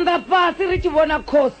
tshanda pasi ri tshi vona khosi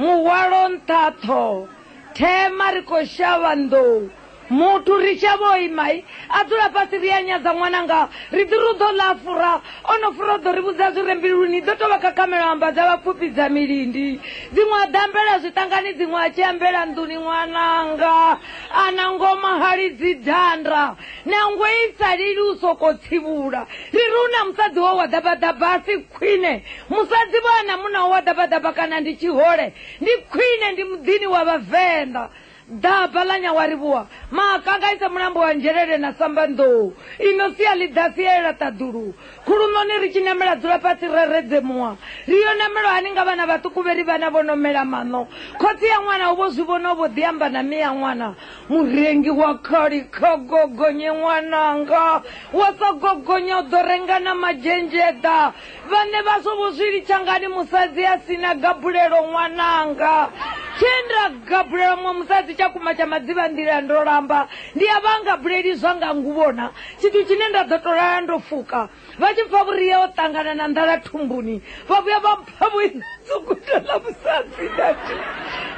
muwalo nthatho thema ri khou shava ndowu muturisha voi mai atula pasi rianyaza mwananga ridirudho la fura onofurodho rivudza zvire mbiluni dotova kakamera amba dzavapfupi dza milindi dzimwe zwitangani zvitangani dzimwe achiyambela nduni mwananga ana ngoma hali dzidhanda nangwe isalili usokotsivula riri una musadzi wo wadhabadhaba asi khwine musadzi vana munawo dabadaba kana ndi chihole ndi khwine ndi muḓini wa vavenda dhapa lanyawarivuwa maakakaisa mulambo wa njerere na samba ndou ino siya lidhasiyela taduru khulunoni ri chinamela dzula pasi reredzemuwa riyo namelo aninga vana vatuku veri vana vonomela mano khotsi ya n'wana uvo zwi vona uvo dhiyamba na miya n'wana murengi wa khali khogogonye n'wananga wa sogogonya udo renga na majenjeda vane vaswo vo swi lichangani musadzi ya sina gabulelo n'wananga chendagabulira mumwe musadzi chakuma chamadziva ndira ndoramba ndiyavangabureri zvanga nguvona chinthu chine ndadzotorara ndofuka vachibvaburiya votangana na ndhara thumbuni vavuya vamphavuinadzokutala musadzi dati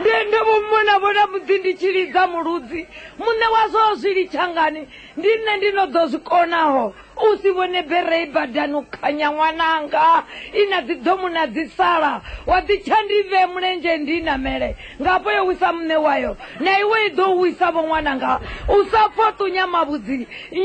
ndiendevomonavona mudzi ndichiridza murudzi mune wazvo zviri changani ndine ndinodzozvikonaho usi vone berei badani ukhanya ṅwananga i na dzidomu na dzisala wa dzitshandive mulenje ndinamele ngapo yo wisa mune wayo na iwe i ḓo wisa vho ṅwananga u sa fotu nyamavhudzi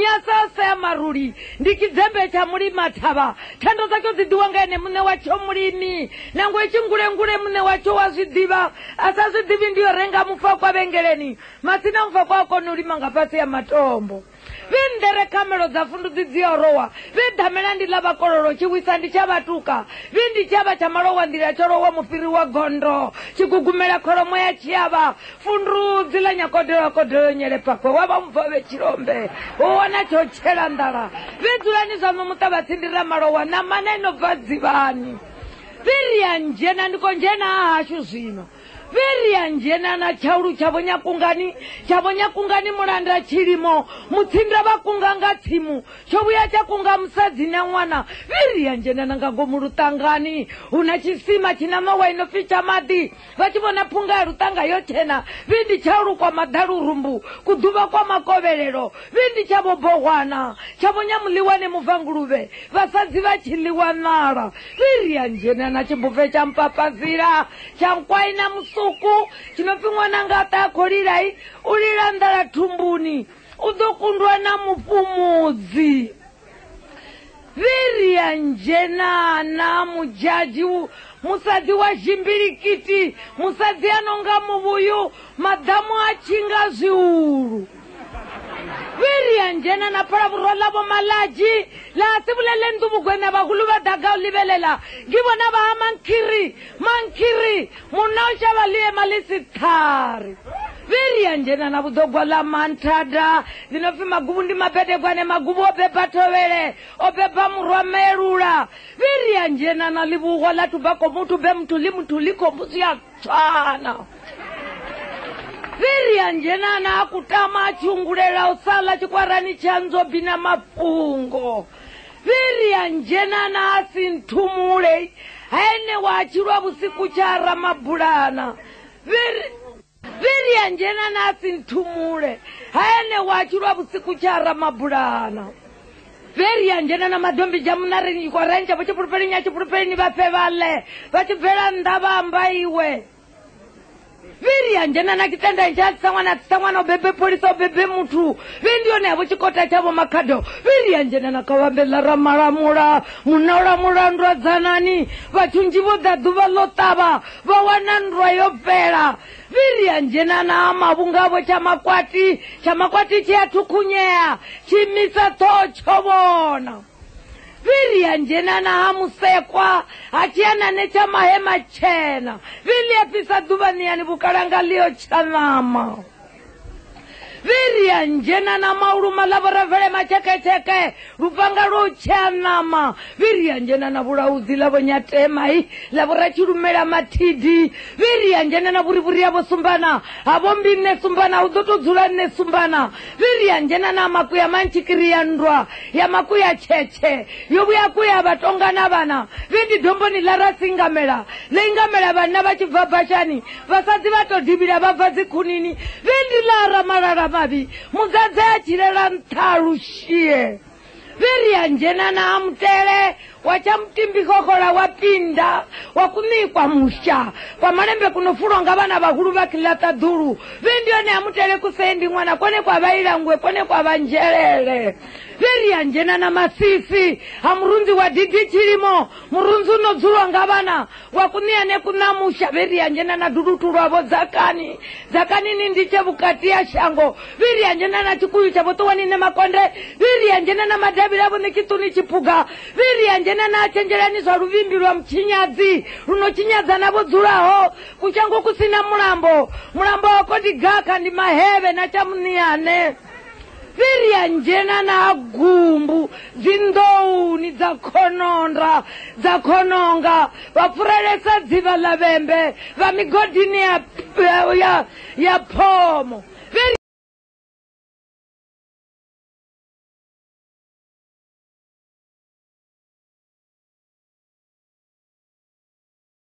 nyasasaya maruli ndi kidzembe tsha mulima thavha thando dzatyo dzi diwa nga ene mune watsho mulimi nango i tshingulengule mune watsho wa zwi ḓivha a sa zwi ḓivi ndi yo renga mufakwa vengeleni masina mufakwa a kona u lima nga fhasi ya matombo vindere khamelo dza fundu dzi dziyorowa vidhamela ndi ḽa vakololo tshiwisa ndi tsha vhatuka vi ndi tshava tsha malowa nḓila tsho lowa mufiri wa gondo tshigugumela kholomo ya tshiyavha fundu dzi ḽa nyakodelo akodelo nyelepakwe wa vamubva vhe tshilombe u wana tsho tshela ndala vi dzulani zwanu muṱavatsi ndi ra malowa na mane no bva dzivani vi ri ya ndzhena ndi ko ndzhena ha hashu zwino fhiriya njenana tshaulu tshavo nyakungani tshavo nyakungani mulanda tshilimo mutsinda vha kunga nga tsimu tsho vhuya tsha kunga musadzi na ṅwana fhiriya njenana nga ngomu lutangani hu na tshisima tshina nowa ino pfi tsha maḓi vha tshi vhona phunga ya lutanga yo tshena vindi tshaulu kwa madalurumbu ku ḓuvha kwa makovhelelo vindi tshavo bohwana tshavo nyamuḽiwane mubvanguluve vhasadzi vha tshi ḽiwa nala fhiriya njenana tshibuve tsha mpapazila tsha nkwai na musu vhusuku tshinopfi ṅwana nga ta akho lilai u lila ndala thumbuni u ḓo kundwa na mupumudzi viriya njenana mujaji musadzi wa zhimbilikiti musadzi a no nga muvhuyu madamu a tshi nga zwihulu njena na burola bo malaji la sibulelen dumugwena bagulu ba daga libelela ngibona ba mankiri mankiri munna o shaba le ema le na budogwa la manthada linopfi maguvu ndi mapedekwane maguvu o pepa thovele o pepa murwa melula viria njena na livugwa la tubako mutube mutuli mutulikombusi ya chana siriya njenana akutama achiungulela usala chikwarani cha nzobi na mafungo siriya njenana asinthumule aenewa achilwa busiku chara mabulana siriya njenana asinthumule aenewa achilwa busiku chara mabulana siriya njenana madombi jamunari chikwarani chapo chipulupeleni achipulupeleni vafe vale vachibvela nda vamba iwe viriya njena na chitenda ncha tisamwana tisamwana obebe polisa obebe muthu vindione avo chikota chavo makhado viriya na nakavambela ra malamula muna la mulandu dzanani vachunji vo ḓa ḓuvha lotava ṱavha vha wana yo fhela viri njena na mavungavo cha makwati cha makwati tshi a thukhunyea tshimisa vilya ndzhena na hamusekwa haciyana tsha mahema tshena vilia pisa ḓuvha niyani vhukalanga ḽiyo tsha virya njena na mauluma lavo ra vhele mateketeke lupfanga lo tshanama virya njena na vulaudzi lavo nyatemai lavo ra tshilumela mathidi virya njena na vurivuri yavo sumbana havo mbi ne sumbana u ḓo to dzula ne sumbana virya njena na makuya mantshikiriya ndwa ya makuya cheche yo vhuya kuya vatonga na vana vindi domboni la ra singamela ḽe ingamela vanna va tshi bva bhaxani vasadzi va to dibila va bva dzikhunini vindi lara malala babi musadzayachirera nthalushiye virya njena na amutere wachamtimbikhohola wapinda wakumikwa musha kwa malembe pamalembe kunofulonga vana vahulu vakilata dhulu vindyone amutele kusendi mwana kwene kwavailangwe kwene kwavanjelele viryanjena na masisi hamurunzi wa didi chilimo murunzi unodzulwa nga vana wakuniyane kunamusha viryanjena na dhulutu lwavo zakani zakani ni ndiche vukati ya shango viryanjena na chikuyu chavo tuwanine makonde viryanjena na madabi avo ni chituni chipuga viryanjena vatene naachenjeraniswa ruvimbi rwamuchinyadzi runochinyadza navo dzuraho kuchango kusina mulambo mulambo wako ndigaka ndi maheve nachamuniyane viriyanjena naagumbu dzindowuni dzakhononda dzakhononga vapfuraresa dziva lavembe vamigodini ya, ya, ya, ya phomo